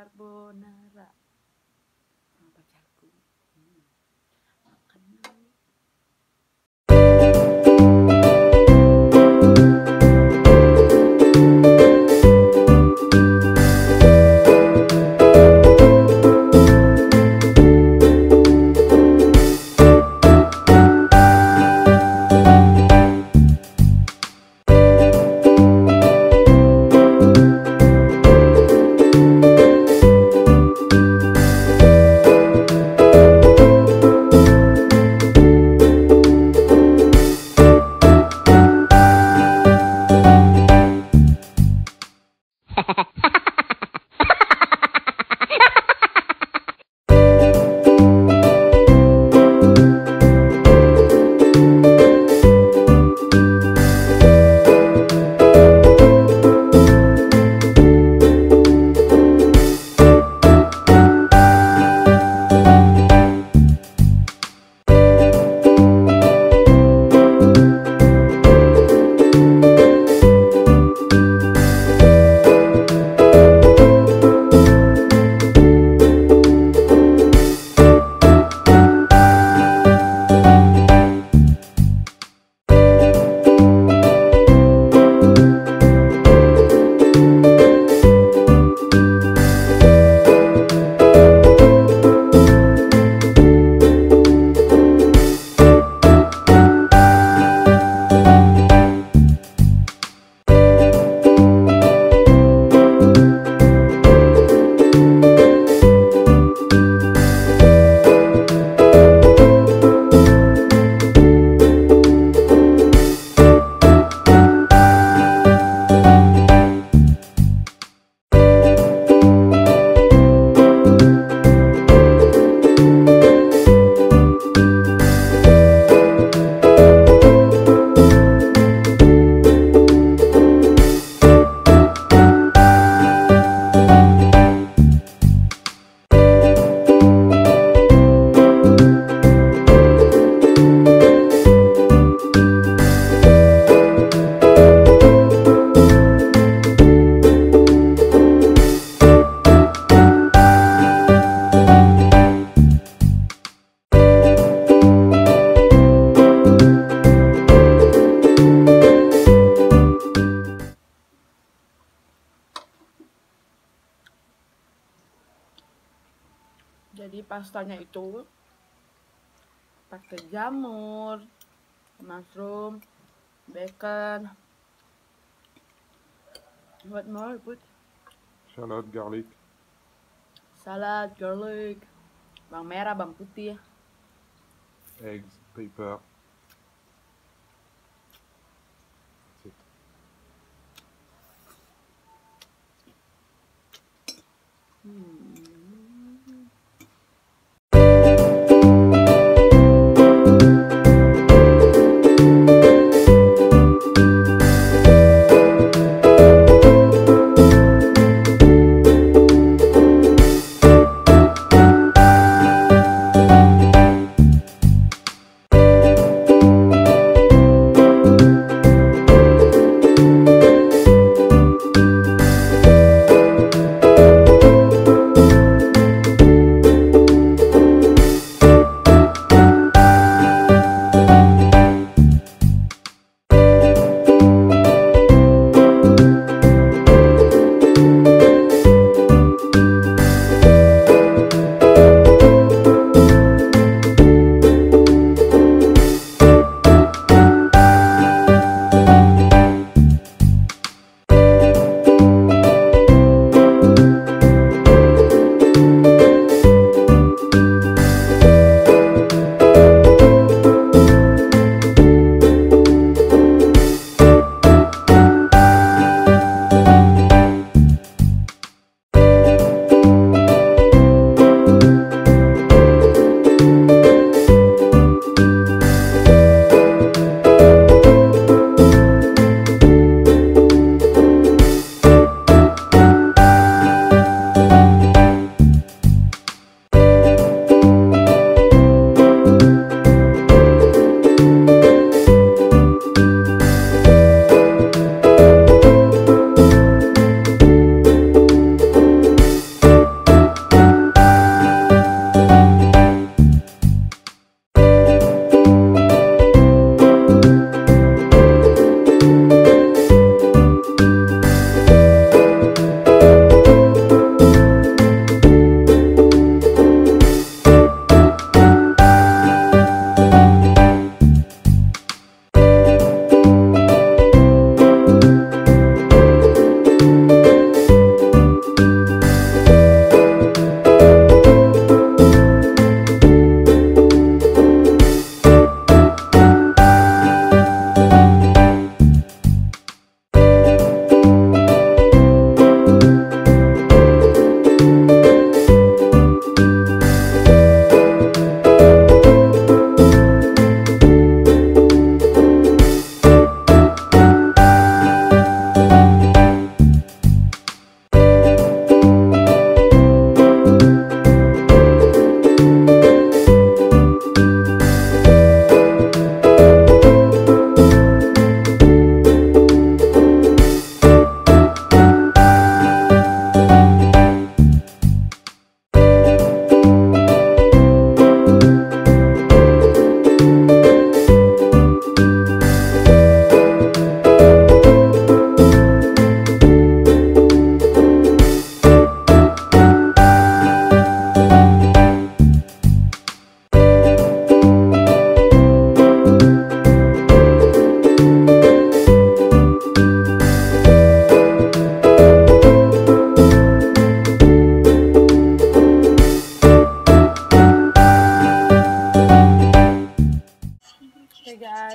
carbonara jadi pastanya itu pakai jamur mushroom bacon. What more put? Shallot, garlic, salad garlic. Bawang merah bawang putih. Eggs, pepper.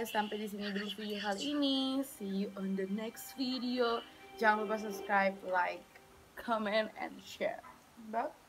Sampai di sini dulu video kali ini. See you on the next video. Jangan lupa subscribe, like, comment, and share. Bye.